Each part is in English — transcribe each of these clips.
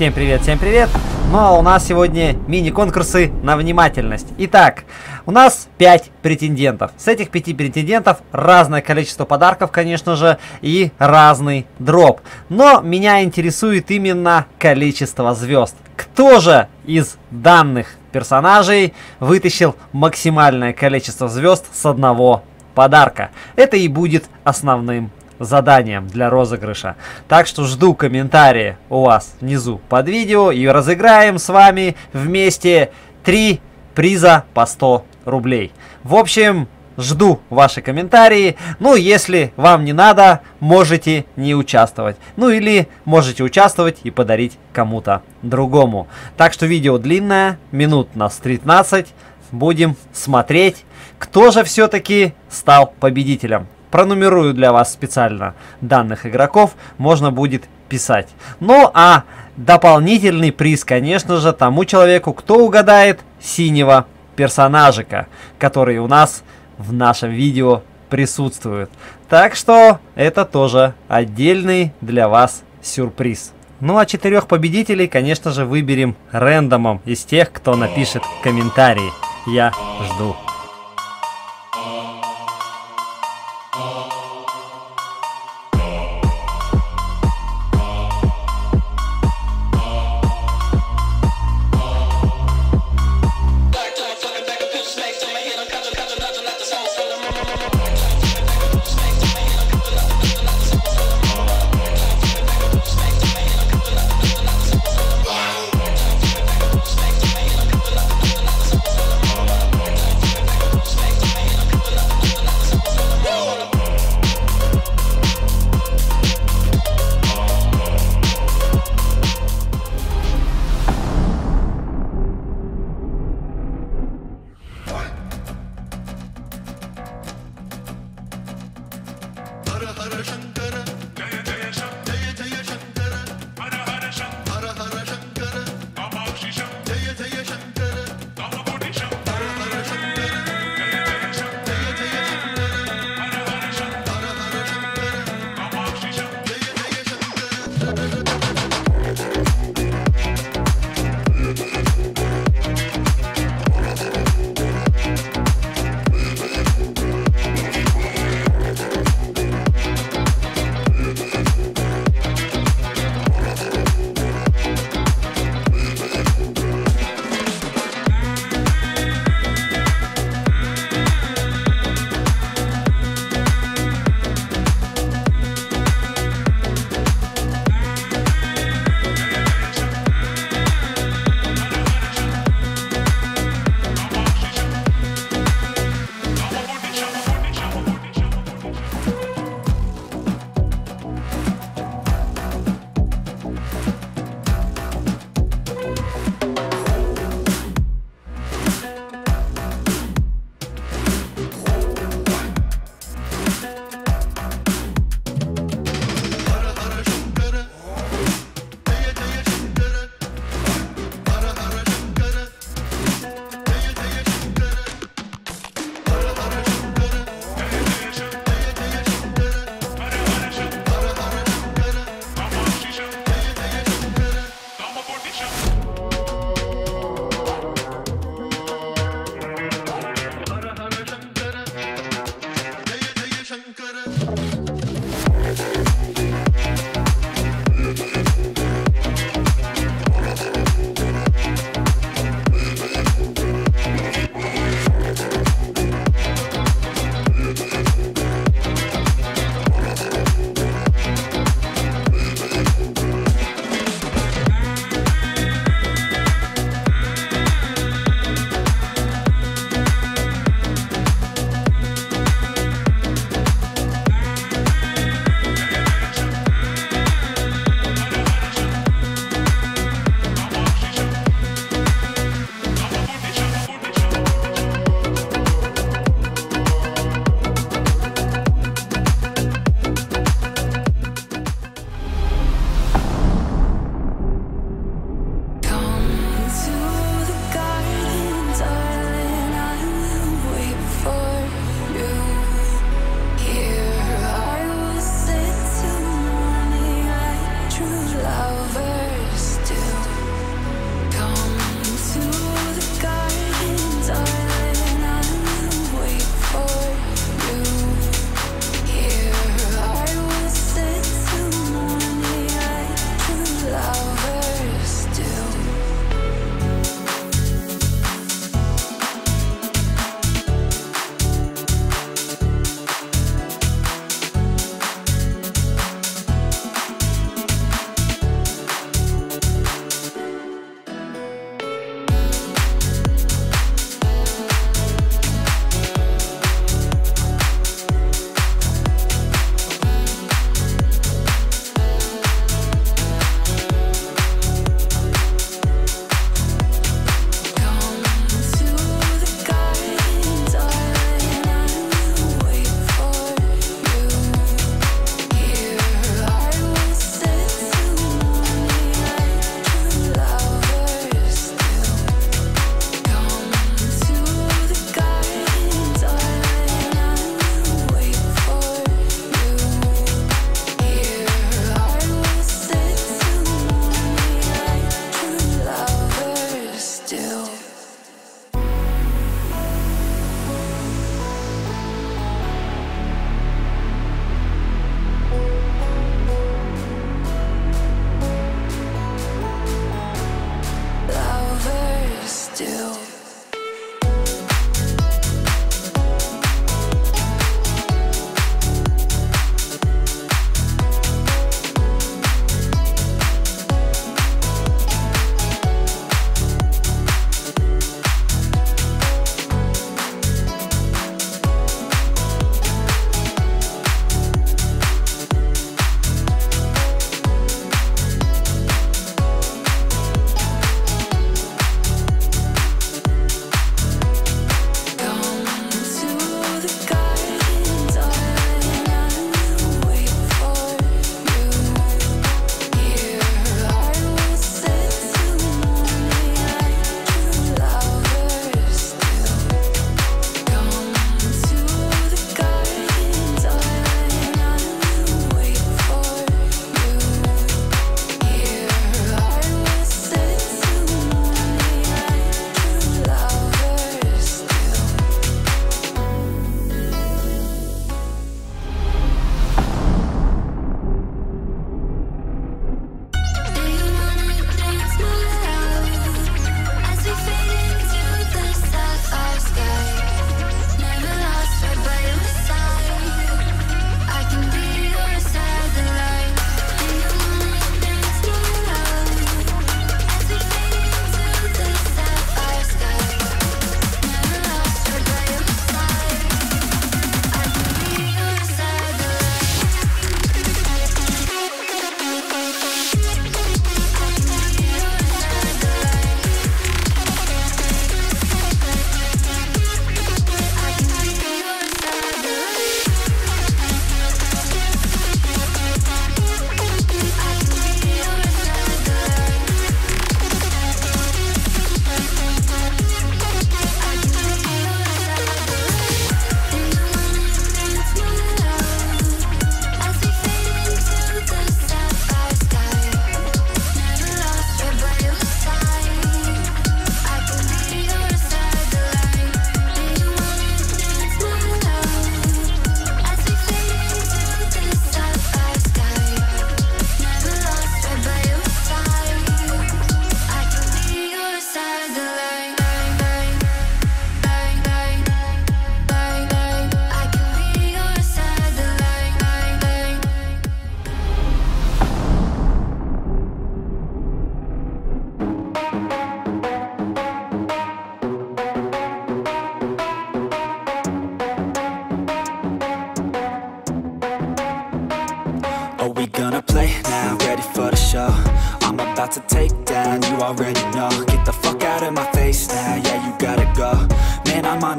Всем привет, всем привет! Ну а у нас сегодня мини-конкурсы на внимательность. Итак, у нас 5 претендентов. С этих 5 претендентов разное количество подарков, конечно же, и разный дроп. Но меня интересует именно количество звезд. Кто же из данных персонажей вытащил максимальное количество звезд с одного подарка? Это и будет основным заданием для розыгрыша. Так что жду комментарии у вас внизу под видео и разыграем с вами вместе три приза по 100 рублей. В общем, жду ваши комментарии. Ну, если вам не надо, можете не участвовать. Ну, или можете участвовать и подарить кому-то другому. Так что видео длинное, минут на 13. Будем смотреть, кто же все-таки стал победителем пронумерую для вас специально данных игроков, можно будет писать. Ну а дополнительный приз, конечно же, тому человеку, кто угадает синего персонажика, который у нас в нашем видео присутствует. Так что это тоже отдельный для вас сюрприз. Ну а четырех победителей, конечно же, выберем рандомом из тех, кто напишет комментарии. Я жду.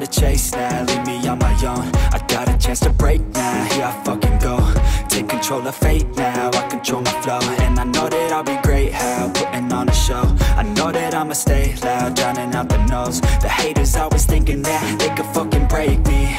The chase now. Leave me on my own. I got a chance to break now. Here I fucking go. Take control of fate now. I control my flow. And I know that I'll be great How? Putting on a show. I know that I'ma stay loud Drowning out the noise. The haters always thinking that They could fucking break me.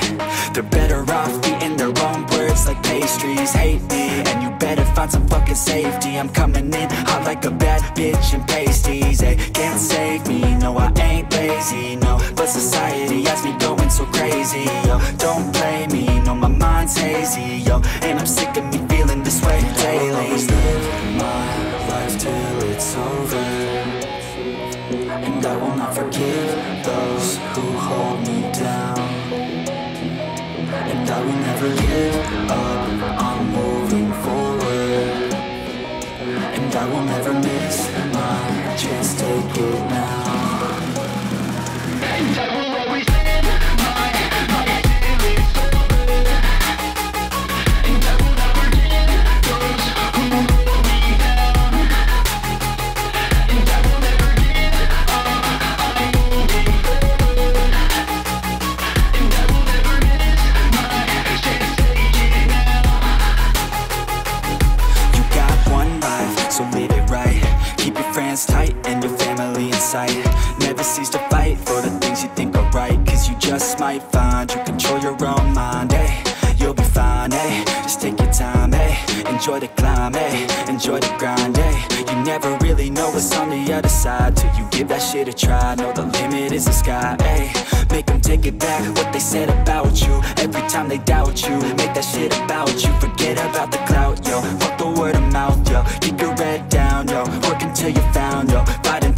They're better off eating their own words Like pastries. Hate me And you better find some fucking safety. I'm coming in hot like a bad bitch in pasties. They can't save me, no I ain't lazy, no But society has me going so crazy, yo. Don't play me, no my mind's hazy, yo. And I'm sick of me feeling this way daily. I will always live my life till it's over. And I will not forgive those who hold me down. And I will never give up, eh? You'll be fine, eh? Just take your time, eh? Enjoy the climb, eh? Enjoy the grind, eh? You never really know what's on the other side Till you give that shit a try. Know the limit is the sky, eh? Make them take it back what they said about you. Every time they doubt you Make that shit about you. Forget about the clout, yo. Fuck the word of mouth, yo. Keep your head down, yo. Work until you found, yo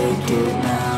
take it now.